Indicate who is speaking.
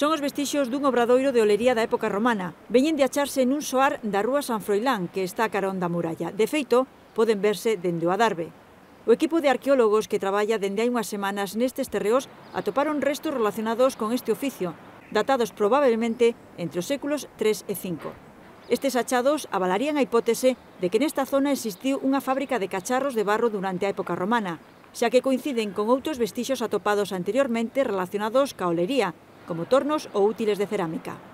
Speaker 1: Son os vestixios dun obradoiro de olería da época romana. Veñen de acharse nun soar da rúa San Froilán, que está a carón da muralla. De feito, poden verse dende o Adarve. O equipo de arqueólogos que traballa dende hai unhas semanas nestes terreos atoparon restos relacionados con este oficio, datados probablemente entre os séculos 3 e 5. Estes achados avalarían a hipótese de que nesta zona existiu unha fábrica de cacharros de barro durante a época romana, xa que coinciden con outros vestixios atopados anteriormente relacionados ca olería, como tornos ou útiles de cerámica.